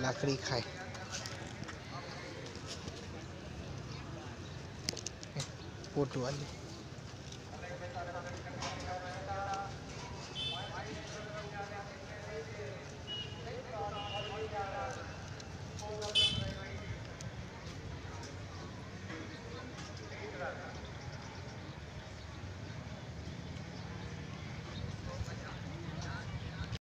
लाकडी खाय पोटवाली